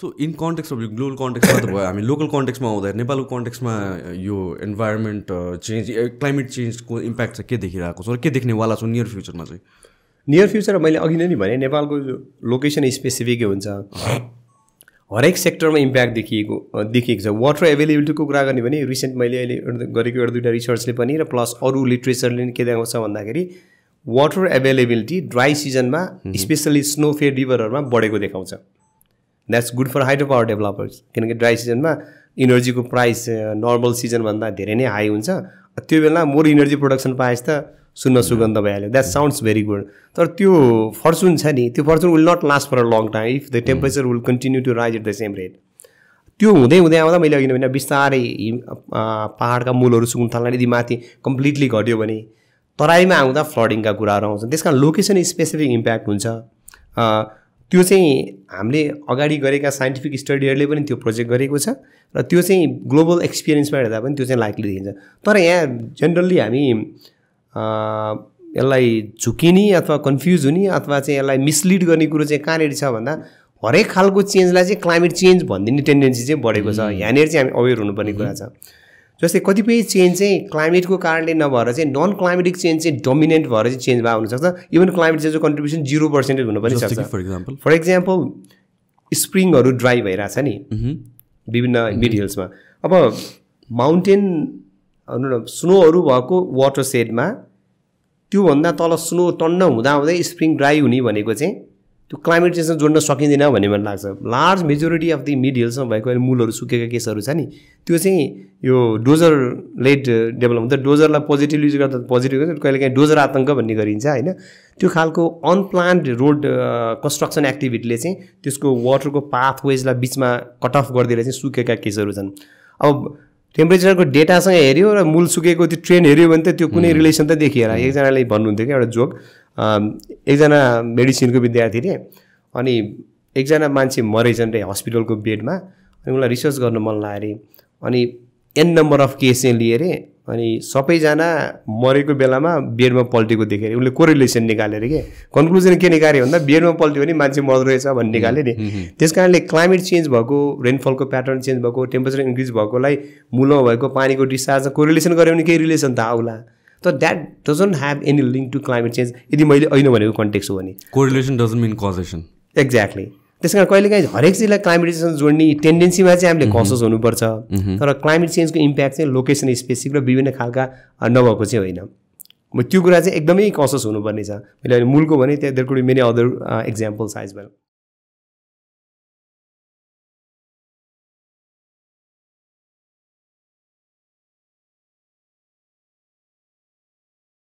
So in context of global कन्टेक्समा त भयो हामी लोकल कन्टेक्समा आउँदा नेपालको कन्टेक्समा यो इन्भाइरोमेन्ट चेन्ज क्लाइमेट चेन्जको इम्प्याक्ट चाहिँ के देखिरहेको छ र के देख्नेवाला छ नियर फ्युचरमा चाहिँ नियर फ्युचर मैले अघि नै भने नेपालको लोकेसन स्पेसिफिकै हुन्छ हरेक सेक्टरमा इम्प्याक्ट देखिएको देखिएको छ वाटर एभाइलेबिलिटीको कुरा गर्ने भने रिसेन्ट मैले अहिले गरेको एउटा दुइटा रिसर्चले पनि र प्लस अरू लिट्रेचरले पनि के देखाउँछ भन्दाखेरि वाटर एभाइलेबिलिटी ड्राई सिजनमा स्पेसली स्नो फेड रिभरहरूमा बढेको देखाउँछ that's good for hydro power developers किनकि ड्राई सिजनमा इनर्जीको प्राइस नर्मल सिजनभन्दा धेरै नै हाई हुन्छ। त्यो बेला मोर इनर्जी प्रोडक्सन पाएछ त सुन्न सुगन्ध भइहाल्यो। द्याट साउन्ड्स भेरी गुड तर त्यो फर्चुन छ नि त्यो fortune will not last for a long time if the temperature will continue to rise at the same rate त्यो हुँदै हुँदै आउँदा मैले अघि भने बिस्तारै हिम पाहाडका मूलहरू सुक्नु थाल्न यदि माथि कम्प्लिटली घट्यो भने तराईमा आउँदा फ्लडिङका कुराहरू आउँछन्। त्यस कारण लोकेसन स्पेसिफिक इम्प्याक्ट हुन्छ त्यो चाहिँ हामीले अगाडि गरेका साइन्टिफिक स्टडीहरूले पनि त्यो प्रोजेक्ट गरेको छ र त्यो चाहिँ ग्लोबल एक्सपिरियन्समा हेर्दा पनि त्यो चाहिँ लाइकली देखिन्छ। तर यहाँ जेनरली हामी यसलाई झुकिने अथवा कन्फ्युज हुने अथवा चाहिँ यसलाई मिसलिड गर्ने कुरो चाहिँ कहाँनिर छ भन्दा हरेक खालको चेन्जलाई चाहिँ क्लाइमेट चेन्ज भनिदिने टेन्डेन्सी चाहिँ बढेको छ। यहाँनिर चाहिँ हामी अवेर हुनुपर्ने कुरा छ। जस्तै कतिपय चेन्ज चाहिँ क्लाइमेटको कारणले नभएर चाहिँ नन क्लाइमेटिक चेन्ज चाहिँ डोमिनेन्ट भएर चाहिँ चेन्ज भएर हुनसक्छ। इभन क्लाइमेट चेन्जको कन्ट्रिब्युसन जिरो पर्सेन्टेज हुनु पनि सक्छ। फर इक्जाम्पल फर इक्जाम्पल स्प्रिङहरू ड्राई भइरहेछ नि। विभिन्न मिड हिल्समा अब माउन्टेन भनौँ न स्नोहरू भएको वाटर सेडमा त्योभन्दा तल स्नो टन्न हुँदा हुँदै स्प्रिङ ड्राई हुने भनेको चाहिँ त्यो क्लाइमेट चेन्जसँग जोड्न सकिँदैन भन्ने मन लाग्छ। Large majority of the mid हिल्समा भएको अहिले मूलहरू सुकेका केसहरू छ नि त्यो चाहिँ यो डोजर लेट डेभलप हुन्छ डोजरलाई पोजिटिभ युज गर्दा पोजिटिभ गर्छ कहिले काहीँ डोजर आतङ्क भन्ने गरिन्छ होइन? त्यो खालको अनप्लान्ड रोड कन्स्ट्रक्सन एक्टिभिटीले चाहिँ त्यसको वाटरको पाथवेजलाई बिचमा कट अफ गरिदिएर चाहिँ सुकेका केसहरू छन्। अब टेम्परेचरको डेटासँग हेऱ्यो र मूल सुकेको त्यो ट्रेन हेऱ्यो भने त त्यो कुनै रिलेसन त देखिएन। एकजनाले भन्नुहुन्थ्यो क्या एउटा जोक एकजना मेडिसिनको विद्यार्थी रे अनि एकजना मान्छे मरेछन् रे हस्पिटलको बेडमा अनि उसलाई रिसर्च गर्नु मन लाग्यो अरे। अनि एन नम्बर अफ केस चाहिँ लिएर अनि सबैजना मरेको बेलामा बेडमा पल्टेको देखेर उसले कोरिलेसन निकालेर के? कन्क्लुजन के निकाल्यो भन्दा बेडमा पल्ट्यो भने मान्छे मर्दो रहेछ भन्ने निकाल्यो नि त्यस कारणले क्लाइमेट चेन्ज भएको रेनफलको प्याटर्न चेन्ज भएको टेम्परेचर इन्क्रिज भएकोलाई मुलो भएको पानीको डिस्चार्ज कोरिलेसन गऱ्यो भने केही रिलेसन त आउला। तर that doesn't have any link to climate change यदि मैले ऐन भनेको कन्टेक्स हो भने। Correlation doesn't mean causation exactly त्यस कारण कहिलेकाहीँ हरेक चिजलाई क्लाइमेट चेन्जसँग जोड्ने टेन्डेन्सीमा चाहिँ हामीले कसस हुनुपर्छ। तर क्लाइमेट चेन्जको इम्प्याक्ट चाहिँ लोकेसन स्पेसिफिक र विभिन्न खालका नभएको चाहिँ होइन। म त्यो कुरा चाहिँ एकदमै कसस हुनुपर्ने छ मैले अहिले मूलको भने त्यहाँ there could many other examples as well